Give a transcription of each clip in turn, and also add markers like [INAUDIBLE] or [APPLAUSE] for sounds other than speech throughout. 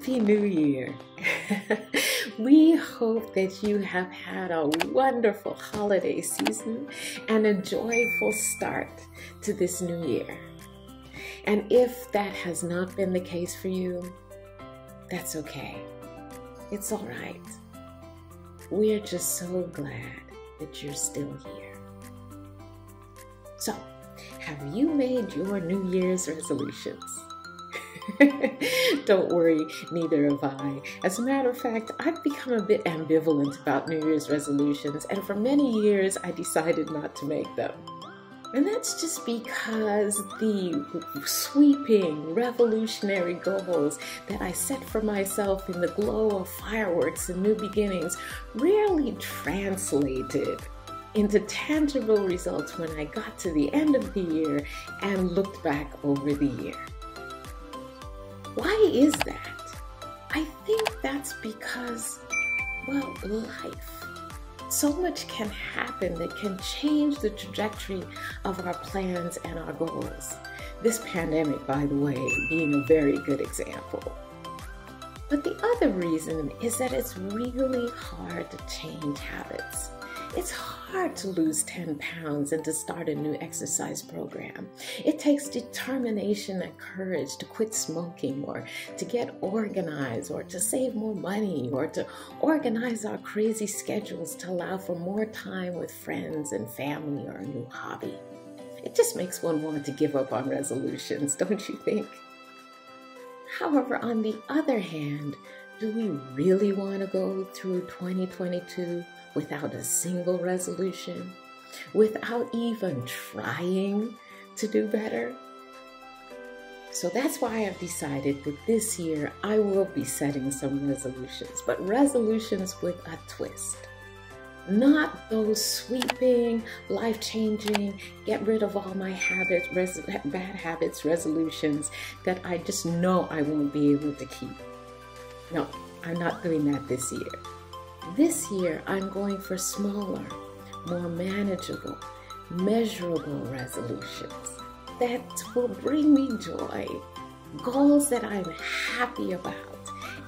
Happy New Year! [LAUGHS] we hope that you have had a wonderful holiday season and a joyful start to this new year. And if that has not been the case for you, that's okay. It's all right. We're just so glad that you're still here. So, have you made your New Year's resolutions? [LAUGHS] Don't worry, neither have I. As a matter of fact, I've become a bit ambivalent about New Year's resolutions, and for many years I decided not to make them. And that's just because the sweeping, revolutionary goals that I set for myself in the glow of fireworks and new beginnings rarely translated into tangible results when I got to the end of the year and looked back over the year. Why is that? I think that's because, well, life so much can happen that can change the trajectory of our plans and our goals. This pandemic, by the way, being a very good example. But the other reason is that it's really hard to change habits. It's hard to lose 10 pounds and to start a new exercise program. It takes determination and courage to quit smoking or to get organized or to save more money or to organize our crazy schedules to allow for more time with friends and family or a new hobby. It just makes one want to give up on resolutions, don't you think? However, on the other hand, do we really want to go through 2022 without a single resolution, without even trying to do better. So that's why I've decided that this year I will be setting some resolutions, but resolutions with a twist. Not those sweeping, life changing, get rid of all my habits, bad habits resolutions that I just know I won't be able to keep. No, I'm not doing that this year. This year, I'm going for smaller, more manageable, measurable resolutions that will bring me joy, goals that I'm happy about,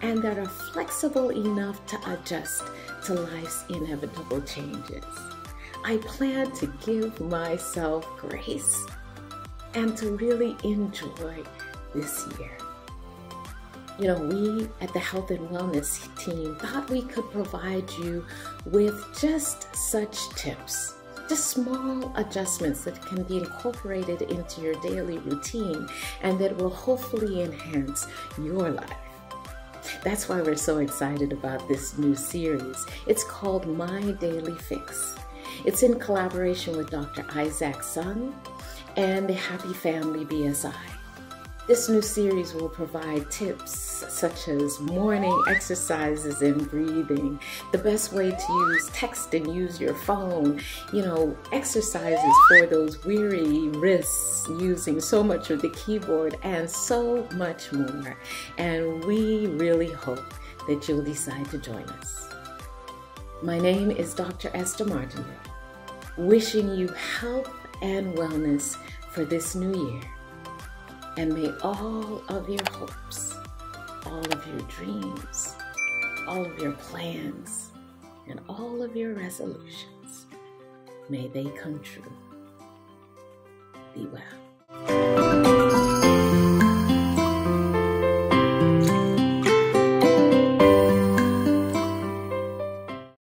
and that are flexible enough to adjust to life's inevitable changes. I plan to give myself grace and to really enjoy this year. You know, we at the Health and Wellness team thought we could provide you with just such tips, just small adjustments that can be incorporated into your daily routine and that will hopefully enhance your life. That's why we're so excited about this new series. It's called My Daily Fix. It's in collaboration with Dr. Isaac Sung and the Happy Family BSI. This new series will provide tips such as morning exercises and breathing, the best way to use text and use your phone, you know, exercises for those weary wrists using so much of the keyboard, and so much more. And we really hope that you'll decide to join us. My name is Dr. Esther Martinborough, wishing you health and wellness for this new year. And may all of your hopes, all of your dreams, all of your plans, and all of your resolutions, may they come true. Be well.